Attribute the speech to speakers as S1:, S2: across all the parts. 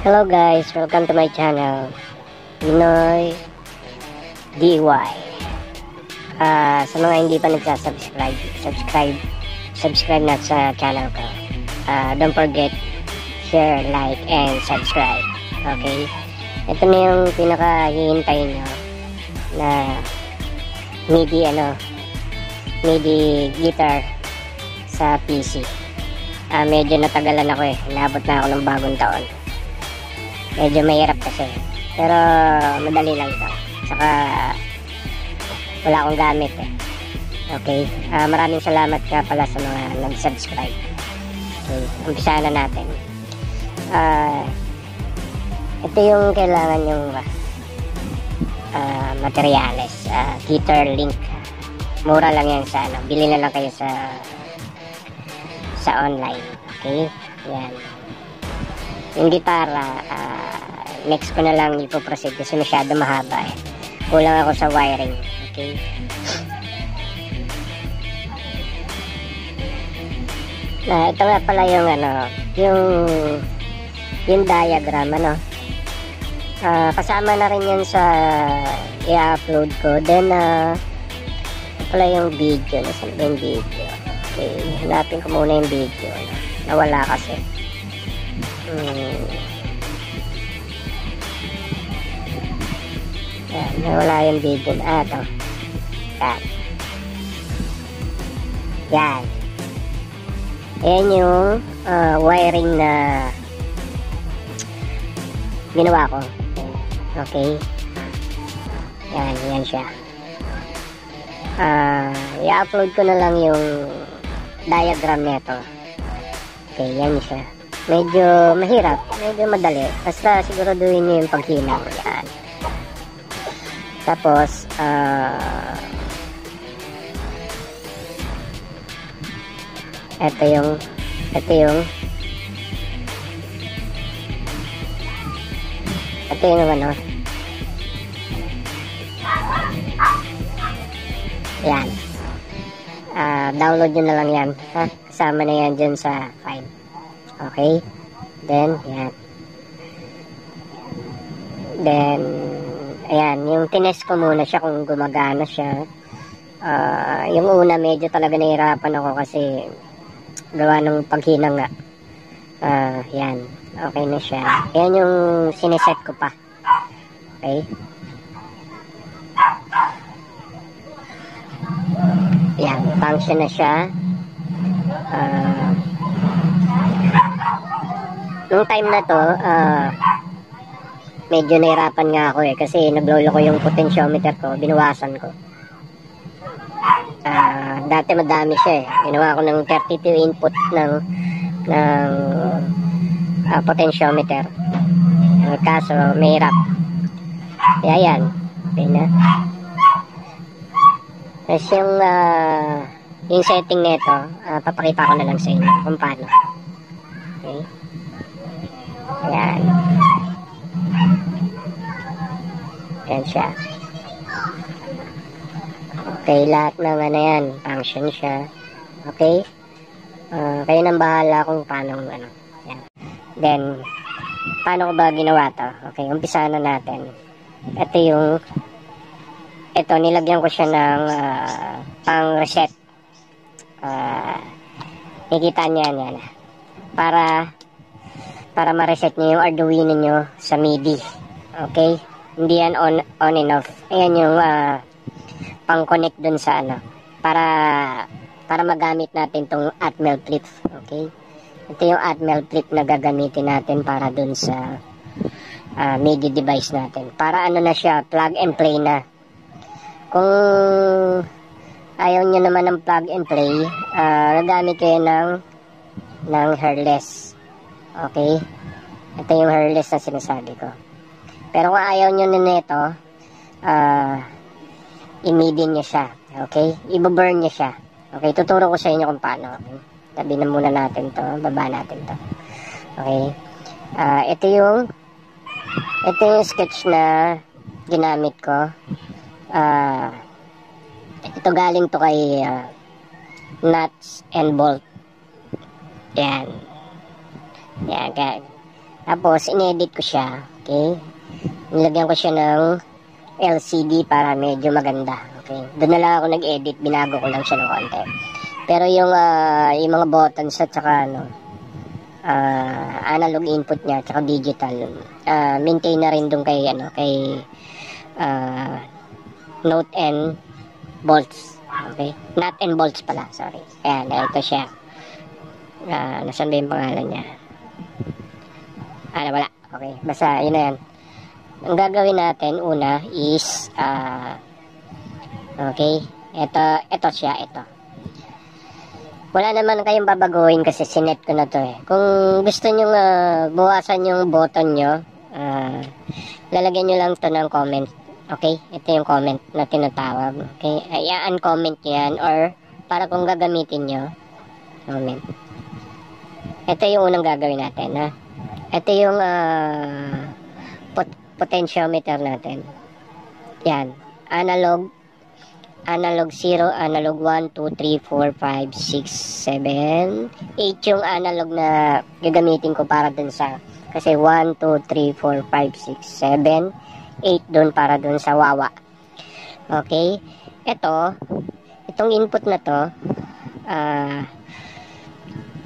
S1: Hello guys, welcome to my channel Pinoy DIY Ah, Sa mga hindi pa nagsasubscribe Subscribe Subscribe na sa channel ko. Ah, Don't forget Share, like, and subscribe Okay? Ito na yung pinakahihintay nyo Na MIDI ano MIDI guitar Sa PC Ah, medyo natagalan ako eh. Inabot na ako ng bagong taon. Medyo mahirap kasi. Pero madali lang ito saka wala akong gamit eh. Okay? Ah, maraming salamat ka pala sa mga nag-subscribe. Okay? Umpisa na natin. Ah, ito yung kailangan yung ah, materyales Ah, guitar link. Mura lang yan sa ano. Bili na lang kayo sa sa online okay yan yung gitara, ah, next ko na lang ipoproceed kasi masyado mahaba eh. Kulang ako sa wiring. Okay? Na, ito nga pala yung ano, yung yung diagram ano. Ah, kasama na rin yan sa i-upload ko. Then, ito pala yung video. Nasaan ba yung video? Okay, hanapin ko muna yung video. Ano? Nawala kasi. Hmm. Yan, nawala yung video. Ah, ito. Yan. Yan. Ayan yung ah, wiring na ginawa ko. Okay. Yan, yan siya. Ah, i-upload ko na lang yung diagram nito. Okay, yan siya medyo mahirap, medyo madali. Basta siguraduhin nyo yung paghinang. Yan. Tapos, ah, ito yung, ito yung, ito yung ano, yan. Ah, download nyo na lang yan. Ha? Kasama na yan dyan sa file. Okay. Then, yan. Then, ayan, yung tinest ko muna siya kung gumagana siya. Ah, yung una medyo talaga nahirapan ako kasi gawa ng paghinang nga. Ah, yan. Okay na siya. Yan yung sineset ko pa. Okay. Yan, function na siya. Ah, nung time na to, ah, medyo nahirapan nga ako eh kasi naglolo ko yung potentiometer ko, binuwasan ko. Ah, dati madami siya eh. Ginawa ko ng 32 input ng ng ah, potentiometer. Uh, kaso, mahirap. Kaya yan. Okay na. Tapos yung ah, yung setting nito, ah, papakita ko na lang sa inyo kung paano. Okay. Ayan. Ayan siya. Okay, lahat ng ano yan, function siya. Okay? Uh, kayo nang bahala kung paano, ano. Yan. Then, paano ko ba ginawa to? Okay, umpisa na natin. Ito yung, ito, nilagyan ko siya ng uh, pang reset. Uh, nakikita niya yan. Para, para ma-reset niyo yung Arduino niyo sa MIDI. Okay? Hindi yan on, on and off. Ayan yung uh, pang-connect dun sa ano. Para para magamit natin tong Atmel clip. Okay? Ito yung Atmel clip na gagamitin natin para dun sa uh, MIDI device natin. Para ano na siya, plug and play na. Kung ayaw nyo naman ng plug and play, uh, gagamit kayo ng ng hairless. Okay? Ito yung hairless na sinasabi ko. Pero kung ayaw nyo na nito, uh, imidin nyo siya. Okay? Ibaburn nyo siya. Okay? Tuturo ko sa inyo kung paano. Okay? Tabi na muna natin to. Baba natin to. Okay? Uh, ito yung ito yung sketch na ginamit ko. Uh, ito galing to kay uh, nuts and bolt. Yan. Yan, kaya, tapos, inedit ko siya. Okay? Nilagyan ko siya ng LCD para medyo maganda. Okay? Doon na lang ako nag-edit. Binago ko lang siya ng konti. Pero yung, ah, yung mga buttons at saka ano, ah, analog input niya at saka digital, ah, maintain na rin doon kay, ano, kay ah, Note N bolts. Okay? Nut and bolts pala, sorry. Ayan, ito siya. Ah, nasan ba yung pangalan niya? Ah, wala. Okay, basta yun na yan. Ang gagawin natin una is ah okay, ito ito siya, ito. Wala naman kayong babaguhin kasi sinet ko na to eh. Kung gusto nyo uh, buwasan yung button nyo, ah, lalagyan nyo lang to ng comment. Okay? Ito yung comment na tinatawag. Okay? Ay, uncomment nyo yan or para kung gagamitin nyo, comment. Ito yung unang gagawin natin, ha? Ito yung ah, pot- potentiometer natin. Yan. Analog analog 0, analog 1, 2, 3, 4, 5, 6, 7, 8 yung analog na gagamitin ko para dun sa kasi 1, 2, 3, 4, 5, 6, 7, 8 dun para dun sa wawa. Okay? Ito, itong input na to, ah,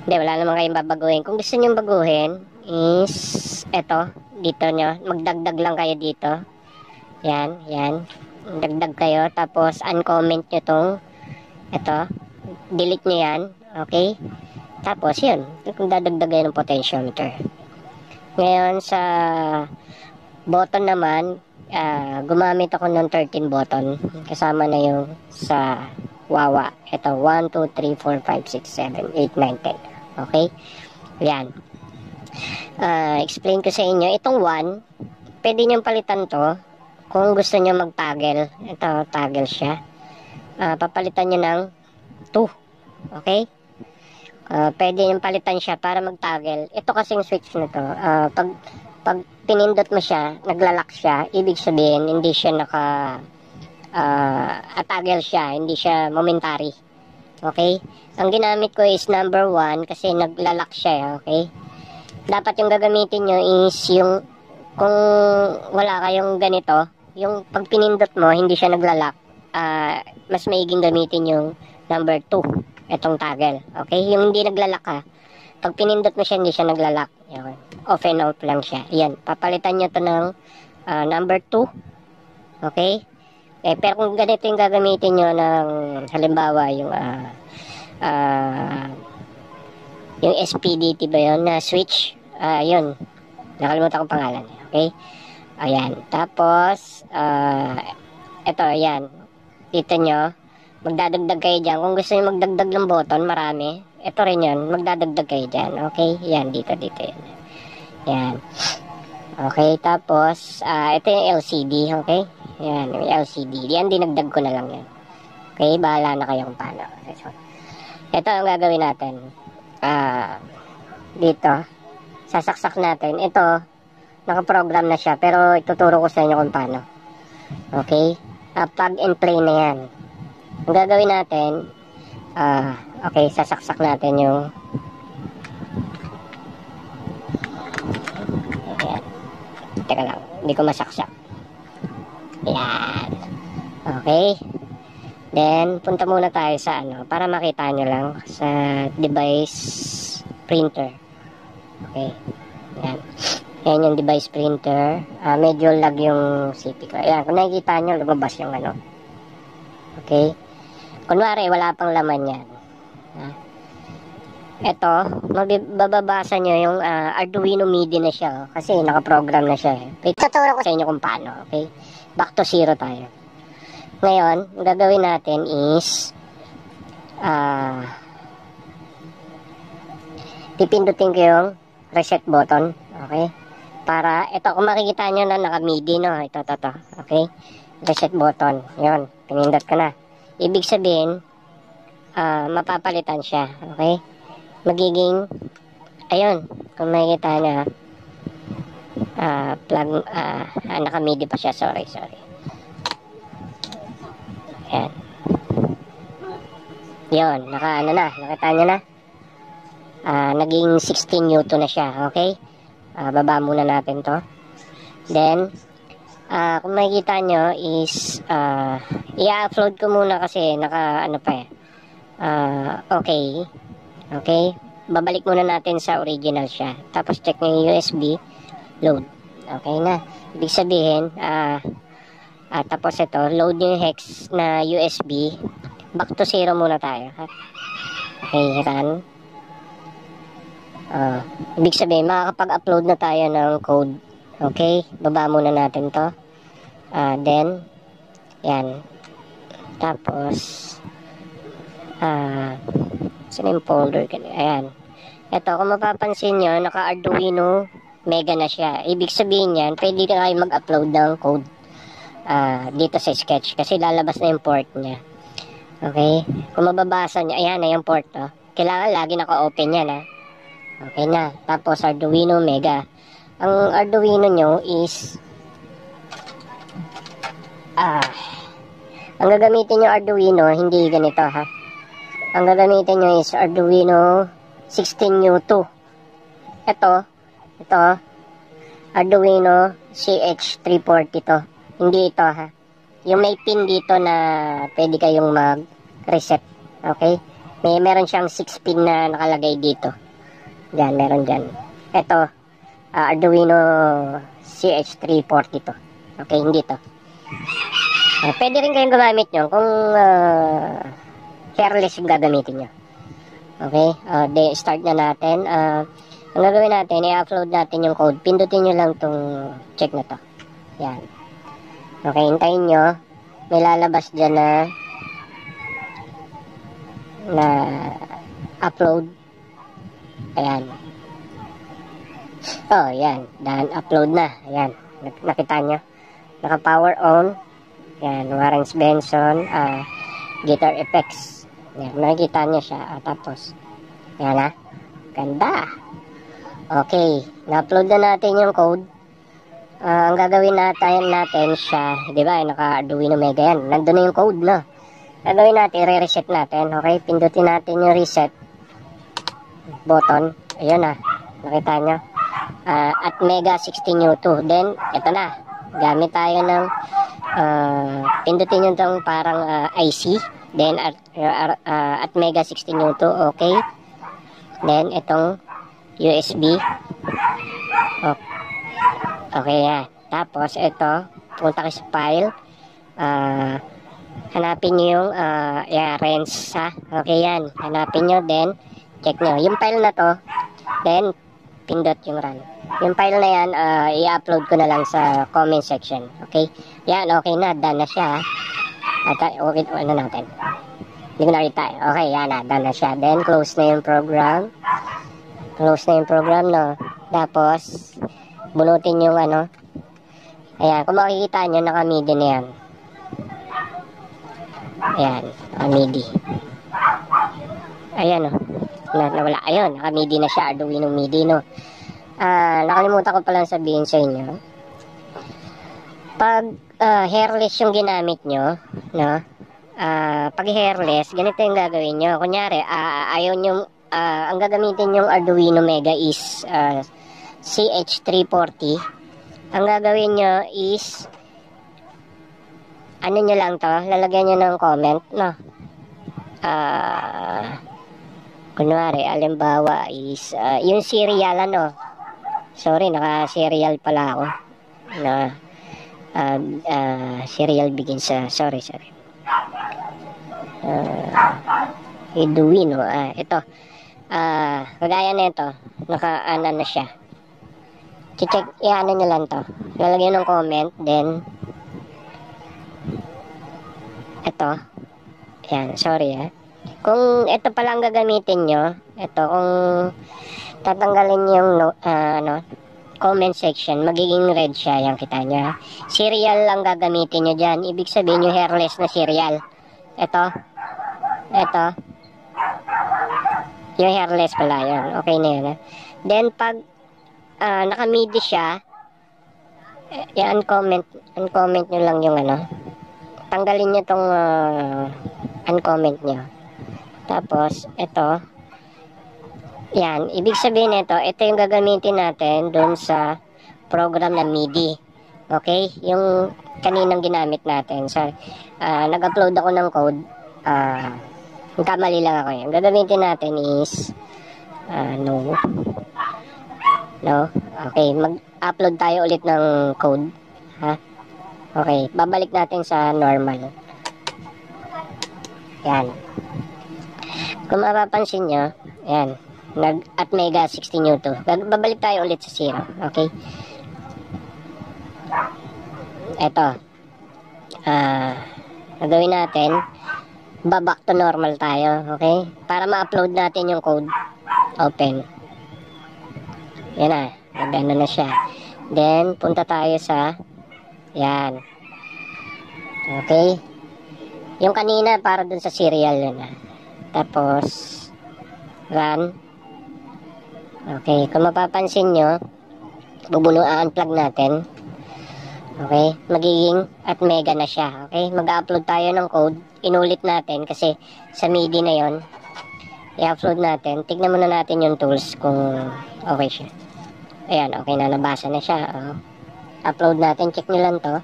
S1: hindi, wala naman kayong babaguhin. Kung gusto nyo baguhin, is, eto, dito nyo, magdagdag lang kayo dito. Yan, yan. Dagdag kayo, tapos uncomment nyo tong, eto, delete nyo yan, okay? Tapos, yun, kung dadagdag kayo ng potentiometer. Ngayon, sa button naman, ah, gumamit ako ng 13 button. Kasama na yung sa Wawa. Ito, 1, 2, 3, 4, 5, 6, 7, 8, 9, 10. Okay? Yan. Ah, explain ko sa inyo. Itong 1, pwede nyo palitan to kung gusto nyo mag-toggle. Ito, toggle siya. Ah, papalitan nyo ng 2. Okay? Ah, pwede nyo palitan siya para mag-toggle. Ito kasing switch na to. Ah, pag, pag pinindot mo siya, naglalak siya, ibig sabihin, hindi siya naka uh, atagel siya, hindi siya momentary. Okay? Ang ginamit ko is number 1 kasi naglalak siya, eh, okay? Dapat yung gagamitin nyo is yung kung wala kayong ganito, yung pag pinindot mo, hindi siya naglalak, uh, mas maiging gamitin yung number 2, itong toggle. Okay? Yung hindi naglalak ha, pag pinindot mo siya, hindi siya naglalak. Yan. Off and off lang siya. Yan. Papalitan nyo to ng uh, number 2. Okay? Eh, pero kung ganito yung gagamitin nyo ng halimbawa yung uh, uh, yung SPDT ba yun na switch uh, yun nakalimutan ko pangalan okay ayan tapos uh, ito ayan dito nyo magdadagdag kayo dyan kung gusto nyo magdagdag ng button marami ito rin yun magdadagdag kayo dyan okay yan dito dito yan yan okay tapos uh, ito yung LCD okay yan, may LCD. Yan, dinagdag ko na lang yan. Okay, bahala na kayo kung paano. So, ito ang gagawin natin. Ah, dito, sasaksak natin. Ito, nakaprogram na siya, pero ituturo ko sa inyo kung paano. Okay? Uh, plug and play na yan. Ang gagawin natin, ah, okay, sasaksak natin yung Ayan. Teka lang, hindi ko masaksak. Yan. Okay. Then, punta muna tayo sa ano, para makita nyo lang sa device printer. Okay. Yan. Yan yung device printer. Uh, medyo lag yung CP ko. Ayan, kung nakikita nyo, lumabas yung ano. Okay. Kunwari, wala pang laman yan. Ha? Ito, mababasa nyo yung uh, Arduino MIDI na siya. Oh, kasi nakaprogram na siya. Eh. Tuturo ko sa inyo kung paano. Okay back to zero tayo. Ngayon, ang gagawin natin is uh, pipindutin ko yung reset button. Okay? Para, ito, kung makikita nyo na naka-MIDI, no? Ito, ito, ito. Okay? Reset button. Yun, pinindot ko na. Ibig sabihin, uh, mapapalitan siya. Okay? Magiging, ayun, kung makikita nyo, uh, plug uh, ah, naka-midi pa siya sorry sorry yan yun naka ano na nakita nyo na ah, naging 16 newton na siya. Okay? Ah, baba muna natin to. Then, ah, kung makikita nyo is, ah, i-upload ko muna kasi naka, ano pa eh, ah, okay. Okay? Babalik muna natin sa original siya. Tapos check nyo yung USB, load. Okay na. Ibig sabihin, ah, ah, tapos ito, load yung hex na USB. Back to zero muna tayo. Ha? Okay, run. Ah, ibig sabihin, makakapag-upload na tayo ng code. Okay, baba muna natin to. Ah, then, yan. Tapos, ah, yung folder? Ayan. Ito, kung mapapansin nyo, naka-Arduino Mega na siya. Ibig sabihin yan, pwede na kayo mag-upload ng code ah, dito sa Sketch kasi lalabas na yung port niya. Okay? Kung mababasa niya, ayan na yung port. Oh. Kailangan lagi naka-open yan. Ha? Okay na. Tapos Arduino Mega. Ang Arduino nyo is ah ang gagamitin nyo Arduino, hindi ganito ha. Ang gagamitin nyo is Arduino 16U2. Ito, ito, Arduino CH340 to. Hindi ito ha. Yung may pin dito na pwede kayong mag-reset. Okay? May meron siyang 6 pin na nakalagay dito. Diyan, meron dyan. Ito, ah, Arduino CH340 to. Okay, hindi to. Ah, pwede rin kayong gumamit nyo kung uh, careless yung gagamitin nyo. Okay, uh, de, start na natin. Uh, ang gagawin natin, i-upload natin yung code. Pindutin nyo lang tong check na to. Yan. Okay, hintayin nyo. May lalabas dyan na na upload. Ayan. Oh, yan. Dahil upload na. Ayan. Nakita nyo. Naka-power on. Yan. Warrens Benson. Uh, guitar effects. Yan. Nakikita nyo siya. Uh, tapos. Yan ha. Ganda. Okay, na-upload na natin yung code. Uh, ang gagawin natin natin siya, di ba, naka-Arduino Mega yan. Nandun na yung code, no? Gagawin natin, re-reset natin, okay? Pindutin natin yung reset button. Ayun na, nakita nyo. Uh, at Mega 16U2. Then, ito na. Gamit tayo ng uh, pindutin nyo itong parang uh, IC. Then, at, uh, uh, at Mega 16U2, okay? Then, itong USB. Oh. Okay yan. Tapos, ito, punta kayo sa file. Uh, hanapin nyo yung uh, yeah, rinse ha. Okay yan. Hanapin nyo, then, check nyo. Yung file na to, then, pindot yung run. Yung file na yan, uh, i-upload ko na lang sa comment section. Okay? Yan, okay na. Done na siya. At, okay, ano natin. Hindi ko nakita. Okay, yan na. Done na siya. Then, close na yung program. Close na yung program no? Tapos bunutin yung ano. Ayan kung makikita nyo naka MIDI na yan. Ayan naka MIDI ayan no na, nawala. Ayun naka MIDI na siya. Arduino MIDI no? Ah nakalimutan ko palang sabihin sa inyo. Pag uh, hairless yung ginamit nyo no? Uh, pag hairless ganito yung gagawin nyo. Kunyari uh, ayaw nyo uh, ang gagamitin yung Arduino Mega is uh, CH340 ang gagawin nyo is ano nyo lang to? Lalagyan nyo ng comment no? Uh, kunwari alimbawa is uh, yung serial ano? Sorry naka serial pala ako na uh, uh, serial begins sa uh, sorry sorry uh, Arduino ah, ito ah, kagaya nito, naka-ano na siya. check i-ano nyo lang to. Lalagyan ng comment, then, ito, yan, sorry ha. Kung ito pala ang gagamitin nyo, ito, kung tatanggalin yung, uh, ano, comment section, magiging red siya, yung kita nyo ha. Serial lang gagamitin nyo dyan. Ibig sabihin yung hairless na serial. Ito, ito, yung hairless pala yun. Okay na yun. Eh. Then, pag uh, naka-midi siya, eh, i-uncomment, uncomment nyo lang yung ano. Tanggalin nyo tong uh, uncomment nyo. Tapos, ito, Yan, ibig sabihin nito, ito yung gagamitin natin doon sa program na MIDI. Okay? Yung kaninang ginamit natin. So, uh, nag-upload ako ng code. Uh, kamali lang ako yun. Gagamitin natin is uh, no. No? Okay, mag-upload tayo ulit ng code. Ha? Okay, babalik natin sa normal. Yan. Kung mapapansin nyo, yan, nag at mega 16 newton. Babalik tayo ulit sa zero. Okay? Ito. Ah, uh, gagawin natin, baback to normal tayo. Okay? Para ma-upload natin yung code. Open. Yan na. Nag-ano na siya. Then, punta tayo sa yan. Okay? Yung kanina, para dun sa serial yun. Tapos, run. Okay, kung mapapansin nyo, bubuno unplug natin. Okay, magiging at mega na siya. Okay, mag-upload tayo ng code. Inulit natin kasi sa MIDI na yon i-upload natin. Tignan muna natin yung tools kung okay siya. Ayan, okay na, nabasa na siya. Oh upload natin check nyo lang to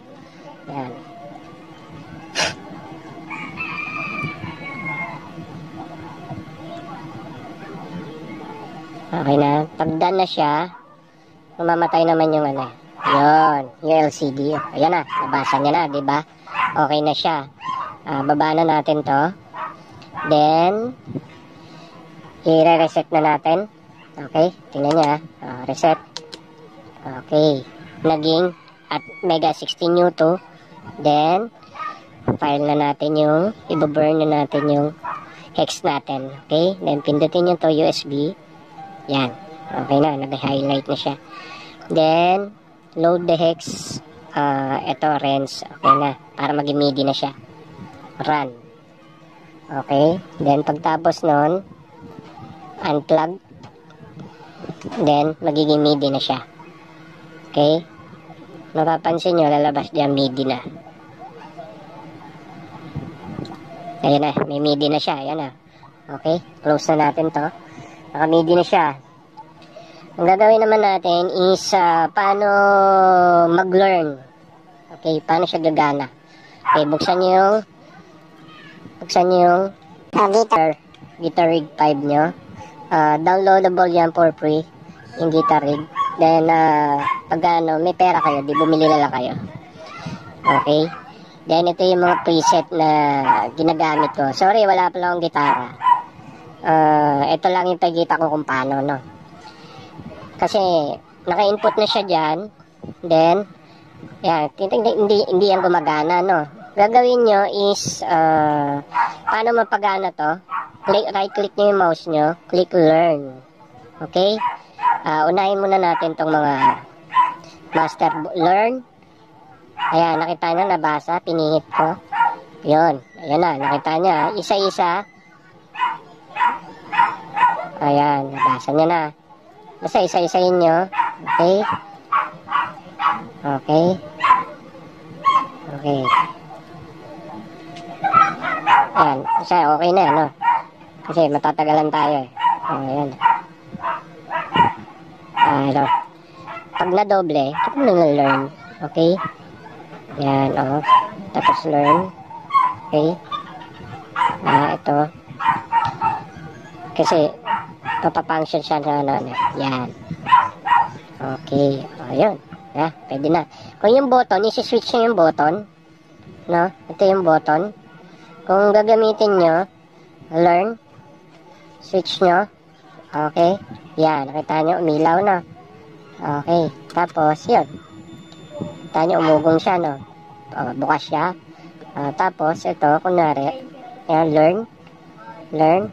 S1: yan okay na. Pag done na siya mamamatay naman yung ano. Yun yung LCD ayan na nabasa niya na di ba? Okay na siya. Uh, baba na natin to. Then i-reset na natin. Okay tingnan niya uh, reset. Okay naging at mega 16 newton then file na natin yung ibaburn na natin yung hex natin. Okay then pindutin nyo to USB yan okay na nag-highlight na siya then load the hex uh, ito rinse okay na para maging MIDI na siya run okay then pagtapos nun unplug then magiging MIDI na siya Okay? Mapapansin nyo, lalabas dyan MIDI na. Ayan na, may MIDI na siya. Ayan na. Okay? Close na natin to. Naka-MIDI na siya. Ang gagawin naman natin is uh, paano mag-learn. Okay, paano siya gagana. Okay, buksan nyo yung buksan nyo yung uh, guitar, guitar rig 5 nyo. Uh, downloadable yan for free yung guitar rig. Then, uh, pag ano, may pera kayo, di bumili na lang kayo. Okay? Then, ito yung mga preset na ginagamit ko. Sorry, wala pa lang akong gitara. Uh, ito lang yung pagkita ko kung paano, no? Kasi, naka-input na siya dyan. Then, yan, hindi, hindi, hindi yan gumagana, no? Gagawin nyo is, uh, paano mapagana to? Click, right-click nyo yung mouse nyo. Click learn. Okay? uh, unahin muna natin tong mga master learn ayan nakita nyo nabasa pinihit ko yun ayan na nakita nyo isa-isa ayan nabasa nyo na basta isa-isahin nyo okay okay okay ayan isa okay na no kasi matatagalan tayo eh ayan ano, pag na doble, kita mo na learn. Okay? Yan, oh. Tapos learn. Okay? Ah, ito. Kasi, papapunction siya na ano, ano. Yan. Okay. O, yun. Ah, pwede na. Kung yung button, isi-switch nyo yung button. No? Ito yung button. Kung gagamitin nyo, learn, switch nyo, Okay? Yan, nakita nyo, umilaw na. Okay, tapos, yun. Nakita nyo, umugong siya, no? O, bukas siya. Uh, tapos, ito, kunwari, yan, learn. Learn.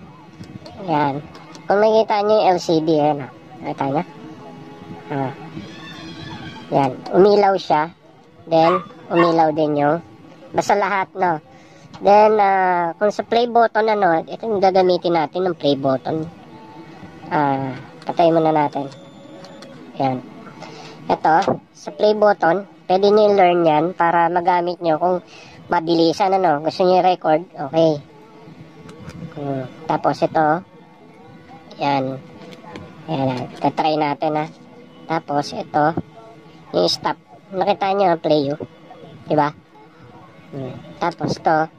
S1: Yan. Kung makikita nyo yung LCD, yan, no? Nakita nyo? Uh, yan, umilaw siya. Then, umilaw din yung, basta lahat, no? Then, uh, kung sa play button, ano, ito yung gagamitin natin ng play button ah, patay muna natin yan ito sa play button pwede nyo learn yan para magamit nyo kung mabilisan ano gusto nyo record okay hmm. tapos ito yan Ayan na. Tatry natin ha. Tapos, ito. Yung stop. Nakita nyo, play you. Diba? Hmm. Tapos, to.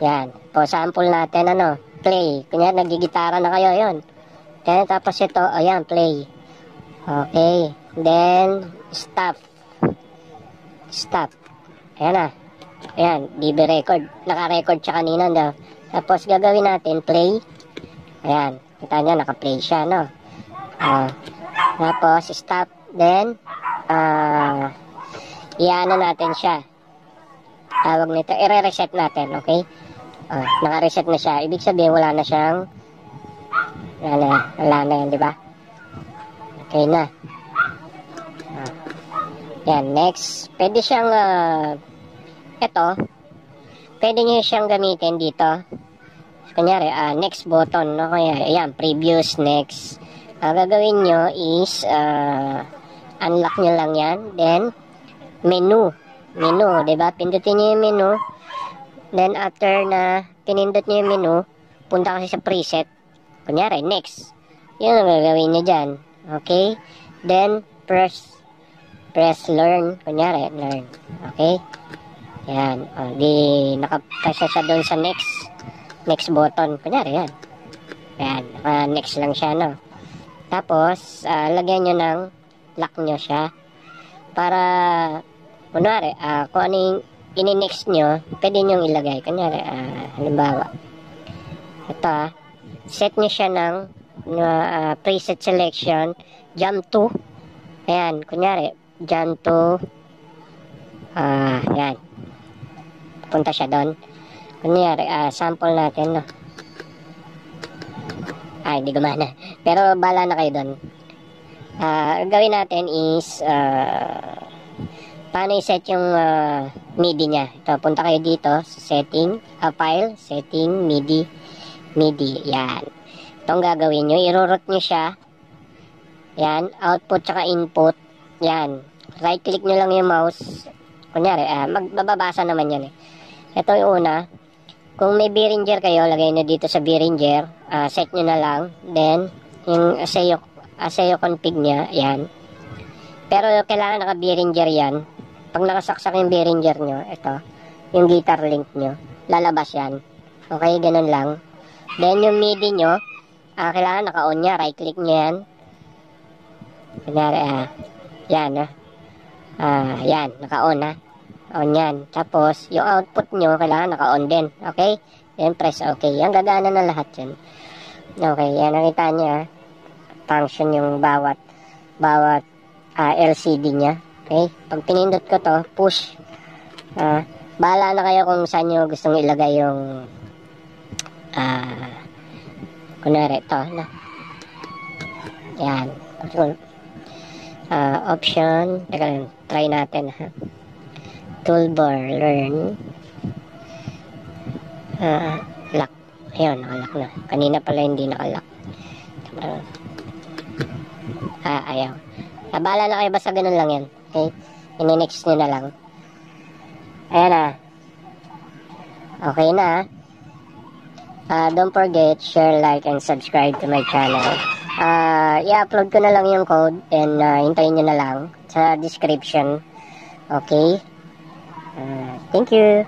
S1: Yan. Po, sample natin, ano. Play. Kunya, nagigitara na kayo, yon Then, tapos ito, ayan, play. Okay. Then, stop. Stop. Ayan na. Ayan, DB record. Naka-record siya kanina. No? Tapos, gagawin natin, play. Ayan. Kita niya, naka-play siya, no? Uh, tapos, stop. Then, uh, iano natin siya. Tawag nito, i-reset natin, okay? Uh, naka-reset na siya. Ibig sabihin, wala na siyang wala na, wala na yan, di ba? Okay na. Uh, yan, next. Pwede siyang, uh, ito, pwede nyo siyang gamitin dito kunyari, uh, next button, no? Kaya, ayan, previous, next. Ang gagawin nyo is, uh, unlock nyo lang yan. Then, menu. Menu, ba diba? Pindutin nyo yung menu. Then, after na pinindot nyo yung menu, punta kasi sa preset. Kunyari, next. Yun ang gagawin nyo dyan. Okay? Then, press, press learn. Kunyari, learn. Okay? Yan. O, di, nakapasa siya doon sa next next button. Kunyari yan. Ayan. Uh, next lang siya, no? Tapos, uh, lagyan nyo ng lock nyo siya. Para, kunwari, uh, kung ano yung ini-next nyo, pwede nyo ilagay. Kunyari, uh, halimbawa, ito ah, set nyo siya ng uh, preset selection, jump to, ayan, kunyari, jump to, ah, uh, ayan, punta siya doon. Kunyari, uh, sample natin, no? Ay, hindi gumana. Pero bala na kayo doon. Uh, gawin natin is, uh, paano i-set yung uh, MIDI niya. Ito, punta kayo dito setting, uh, file, setting, MIDI, MIDI. Yan. Itong gagawin nyo. Irorot nyo siya. Yan. Output tsaka input. Yan. Right click nyo lang yung mouse. Kunyari, uh, magbababasa naman yan eh. Ito yung una. Kung may Behringer kayo, lagay nyo dito sa Behringer. Uh, set nyo na lang. Then, yung ASEO, ASEO config niya, yan. Pero kailangan naka-Behringer yan. Pag nakasaksak yung Behringer nyo, ito, yung guitar link nyo, lalabas yan. Okay, ganun lang. Then, yung MIDI nyo, uh, kailangan naka-on niya. Right-click nyo yan. Kunyari, ah, yan, ah. Uh, yan, naka-on, ah on yan. Tapos, yung output nyo, kailangan naka-on din. Okay? Then, press OK. Yan, gagana na lahat yan. Okay, yan, nakita niya. Function yung bawat, bawat uh, ah, LCD niya. Okay? Pag pinindot ko to, push. Uh, bahala na kayo kung saan nyo gustong ilagay yung uh, kunwari ito. Na. Yan. Uh, option. Teka try natin. Ha? Toolbar learn. Uh, lock. Ayun nakalock na. Kanina pala hindi nakalock. Ah ayaw. Ah, bahala na kayo basta ganun lang yan. Okay? Ini-next nyo na lang. Ayan na okay na uh, don't forget share like and subscribe to my channel. Uh, i-upload ko na lang yung code and uh, hintayin nyo na lang sa description. Okay Thank you.